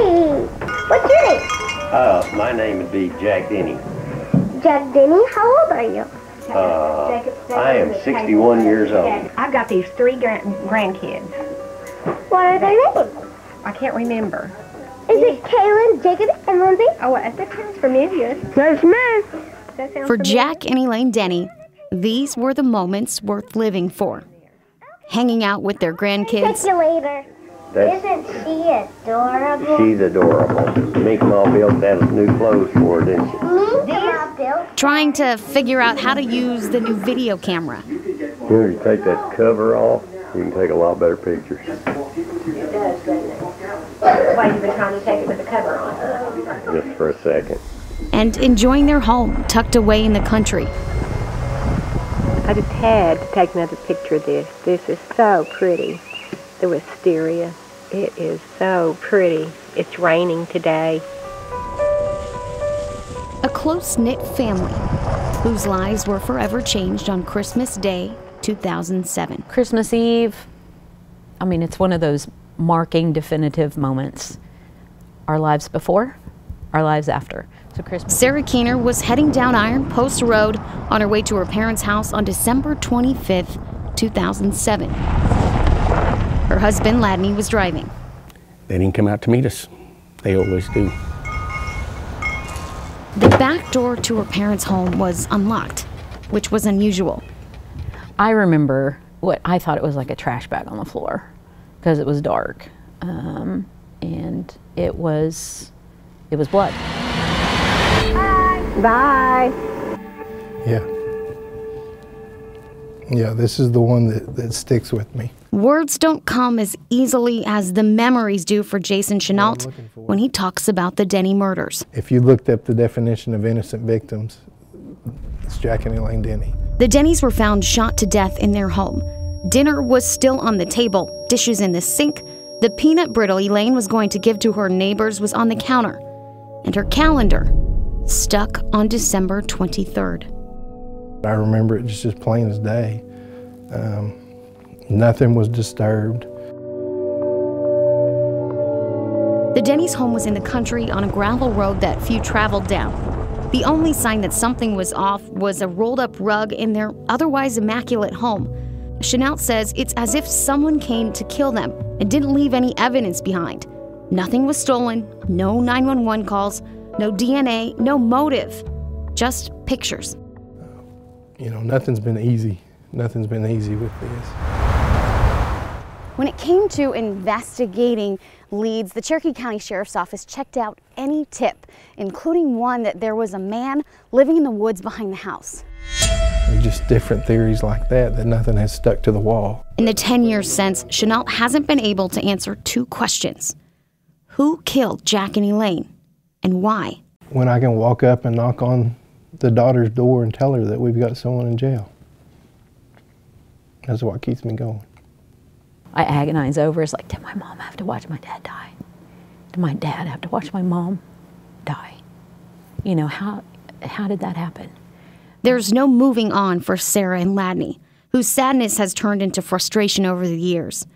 Hey, what's your name? Uh, my name would be Jack Denney. Jack Denney, how old are you? Uh, I am 61 years old. I've got these three grand grandkids. What are their names? I can't remember. Is it Kaylin, Jacob, and Lindsay? Oh, that sounds familiar. That's me. For. Jack and Elaine Denney, these were the moments worth living for. Hanging out with their grandkids. Catch you later. That's, Isn't she adorable? she's adorable. Mink Ma built that new clothes for her, didn't she? Minka built. trying to figure out how to use the new video camera. You know, you take that cover off, you can take a lot better pictures. Why you've been trying to take it with the cover on? Just for a second. and enjoying their home tucked away in the country. I just had to take another picture of this. This is so pretty. The wisteria. It is so pretty. It's raining today. A close knit family whose lives were forever changed on Christmas Day 2007. Christmas Eve, I mean, it's one of those marking definitive moments. Our lives before, our lives after. So Christmas. Sarah Keener was heading down Iron Post Road on her way to her parents' house on December 25th, 2007. Her husband, Ladney, was driving. They didn't come out to meet us. They always do. The back door to her parents' home was unlocked, which was unusual. I remember what I thought it was like a trash bag on the floor because it was dark, um, and it was it was blood. Bye. Bye. Yeah. Yeah, this is the one that, that sticks with me. Words don't come as easily as the memories do for Jason Chenault when he talks about the Denney murders. If you looked up the definition of innocent victims, it's Jack and Elaine Denney. The Denneys were found shot to death in their home. Dinner was still on the table, dishes in the sink. The peanut brittle Elaine was going to give to her neighbors was on the counter, and her calendar stuck on December 23rd. I remember it just as plain as day. Um, nothing was disturbed. The Denney's home was in the country on a gravel road that few traveled down. The only sign that something was off was a rolled up rug in their otherwise immaculate home. Chenault says it's as if someone came to kill them and didn't leave any evidence behind. Nothing was stolen, no 911 calls, no DNA, no motive, just pictures. You know, nothing's been easy. Nothing's been easy with this. When it came to investigating leads, the Cherokee County Sheriff's Office checked out any tip, including one that there was a man living in the woods behind the house. Just different theories like that that nothing has stuck to the wall. In the 10 years since, Chenault hasn't been able to answer two questions Who killed Jack and Elaine, and why? When I can walk up and knock on the daughter's door and tell her that we've got someone in jail. That's what keeps me going. I agonize over it's like, did my mom have to watch my dad die? Did my dad have to watch my mom die? You know, how, how did that happen? There's no moving on for Sarah and Ladney, whose sadness has turned into frustration over the years.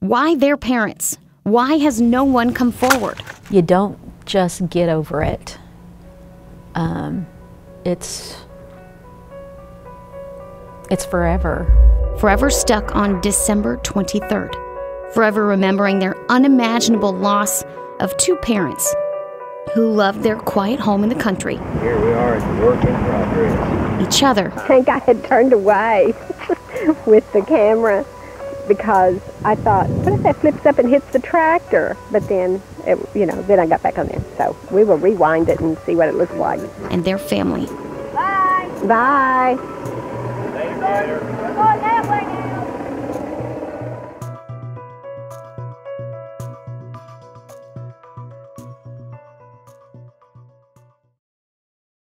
Why their parents? Why has no one come forward? You don't just get over it. Um, it's, it's forever. Forever stuck on December 23rd. Forever remembering their unimaginable loss of two parents who loved their quiet home in the country, Here we are at the work in progress. each other, I think I had turned away with the camera because I thought, what if that flips up and hits the tractor? But then, it, you know, then I got back on there. So we will rewind it and see what it looks like. and their family. Bye. Bye.